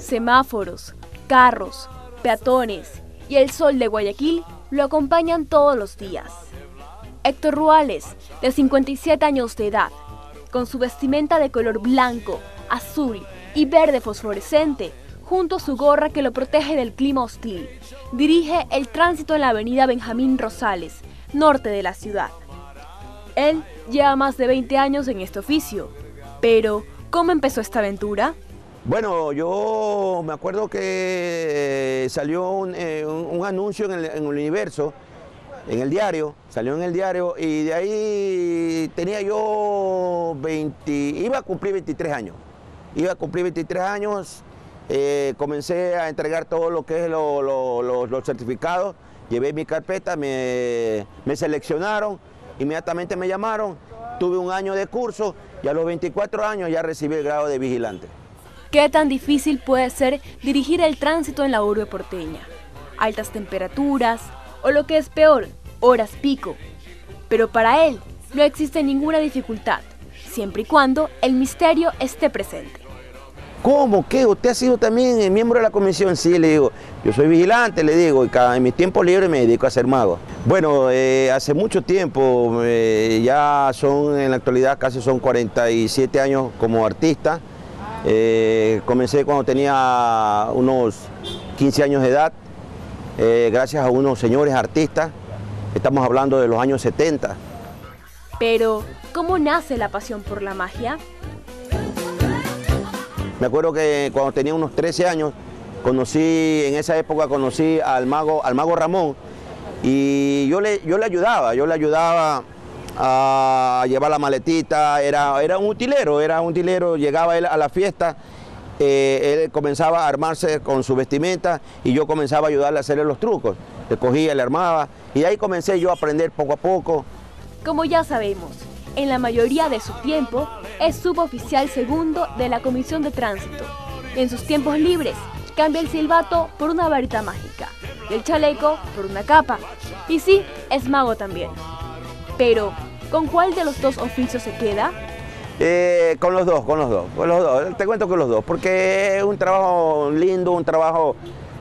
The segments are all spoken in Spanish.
Semáforos, carros, peatones y el sol de Guayaquil lo acompañan todos los días. Héctor Ruales, de 57 años de edad, con su vestimenta de color blanco, azul y verde fosforescente, junto a su gorra que lo protege del clima hostil, dirige el tránsito en la avenida Benjamín Rosales, norte de la ciudad. Él lleva más de 20 años en este oficio, pero ¿cómo empezó esta aventura? Bueno, yo me acuerdo que salió un, eh, anuncio en el, universo, en el diario, salió en el diario y de ahí tenía yo 20, iba a cumplir 23 años. Iba a cumplir 23 años, eh, comencé a entregar todo lo que es los certificados, llevé mi carpeta, me seleccionaron, inmediatamente me llamaron, tuve un año de curso y a los 24 años ya recibí el grado de vigilante. ¿Qué tan difícil puede ser dirigir el tránsito en la urbe porteña? Altas temperaturas o lo que es peor, horas pico. Pero para él no existe ninguna dificultad, siempre y cuando el misterio esté presente. ¿Cómo? ¿Qué? ¿Usted ha sido también miembro de la comisión? Sí, le digo, yo soy vigilante, le digo, y cada, en mi tiempo libre me dedico a ser mago. Bueno, eh, hace mucho tiempo, eh, ya son en la actualidad casi son 47 años como artista. Eh, comencé cuando tenía unos 15 años de edad, gracias a unos señores artistas, estamos hablando de los años 70. Pero, ¿cómo nace la pasión por la magia? Me acuerdo que cuando tenía unos 13 años, conocí, en esa época conocí al mago, al mago Ramón, y yo le, yo le ayudaba, yo le ayudaba a llevar la maletita, era, era un utilero, era un utilero, llegaba él a la fiesta, eh, él comenzaba a armarse con su vestimenta y yo comenzaba a ayudarle a hacerle los trucos. Le cogía, le armaba y ahí comencé yo a aprender poco a poco. Como ya sabemos, en la mayoría de su tiempo es suboficial segundo de la Comisión de Tránsito. En sus tiempos libres cambia el silbato por una varita mágica, el chaleco por una capa. Y sí, es mago también. Pero, ¿con cuál de los dos oficios se queda? Eh, con los dos, con los dos, con los dos. Te cuento con los dos, porque es un trabajo lindo, un trabajo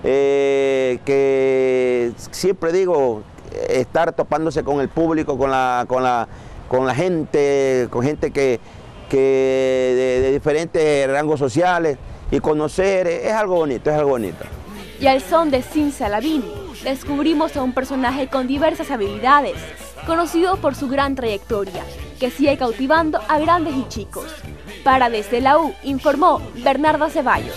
eh, que siempre digo, estar topándose con el público, con la, con la, con la gente, con gente que, de, diferentes rangos sociales y conocer es algo bonito, es algo bonito. Y al son de Sin Salavini, descubrimos a un personaje con diversas habilidades, conocido por su gran trayectoria, que sigue cautivando a grandes y chicos. Para Desde la U, informó Bernardo Ceballos.